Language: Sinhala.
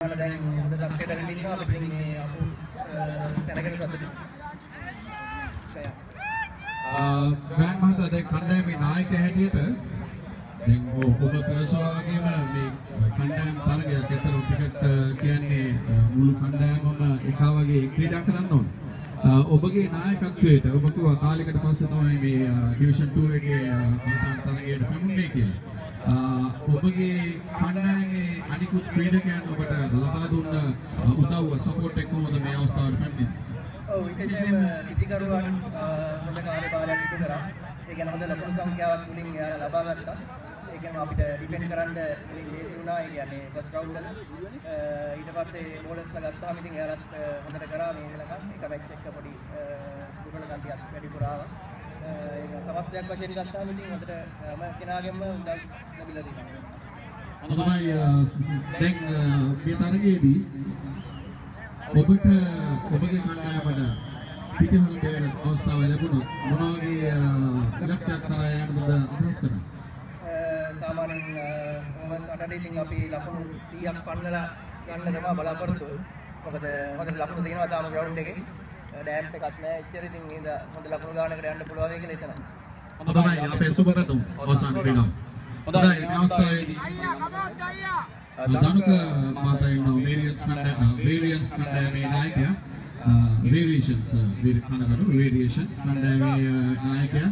මම දැන් හොඳට අප්ඩේට් කරගෙන ඉන්නවා අපිට ඉතින් මේ අපු තැනකට සතුටුයි. ග්‍රෑන්ඩ් මහතා දැන් කණ්ඩායමේ නායක හැටියට දැන් ඔබ පැවසුවා වගේම මේ කණ්ඩායම් තරගයක් ඇතර ක්‍රිකට් කියන්නේ මුළු කණ්ඩායමම එක වගේ ක්‍රීඩා කරන්න ඕන. ඔබගේ නායකත්වයට ඔබ කිව්වා කාලයකට පස්සේ තමයි මේ ඩිවිෂන් 2 එකේ අවසාන තරගයට පැමිණෙන්නේ කියලා. ඔබගේ කණ්ඩායමේ අනිකුත් ක්‍රීඩකයන් ඔබට ලබා දුන්න උදව්ව සපෝට් එක කොහොමද මේ අවස්ථාවට පැමිණෙන්නේ? ඔව් විශේෂයෙන්ම පිටිකරුවන් හොඳ කාර්යභාරයක් ඉටු කරා. ඒ කියන්නේ හොඳ ලකුණු සංඛ්‍යාවක් මුලින් එයාලා ලබා ගත්තා. ඒ කියන්නේ අපිට ඩිපෙන්ඩ් කරන්න මුලින් ලේසි වුණා. ඒ කියන්නේ ෆස්ට් රවුන්ඩ් වල ඊට පස්සේ බෝලර්ස්ලා ගත්තාම ඉතින් එයාලත් හොඳට කරා මේ වෙනකන් එක මැච් එක පොඩි දුර්වලකම් ටිකක් වැඩිපුර ආවා. සමස්තයක් වශයෙන් ගත්තාම ඉතින් හොඳට හැම කෙනාගේම උදව් ලැබිලා තියෙනවා. තමයි දැන් මේ තරගයේදී ඔබට ඔබගේ කණ්ඩායමට පිටිහල් දෙන අවස්ථාව ලැබුණොත් මොන වගේ ඉලක්කයක් කරා යන්නද අදහස් කරන්නේ? සාමාන්‍යයෙන් ඕවර්ස් 8ට ඉතින් අපි ලකුණු 100ක් පන්නලා ගන්න තමයි බලාපොරොත්තු. මොකද හොඳට ලකුණු තියෙනවා තාම ග්‍රවුන්ඩ් එකේ. ඩෑම්ප් එකක් නැහැ. එච්චර ඉතින් නේද හොඳ ලකුණු ගානකට යන්න පුළුවන් කියලා හිතනවා. හොඳ තමයි අපේ සුබපැතුම් අවසන් ක්‍රීඩාව. හොඳයි මේ අවස්ථාවේදී ධනුක මාතා ඉන්නවා වේරියන්ස් කණ්ඩායම වේරියන්ස් කණ්ඩායමේ නායකයා වේරියේෂන්ස් වේරියන්ස් කණ්ඩායමේ නායකයා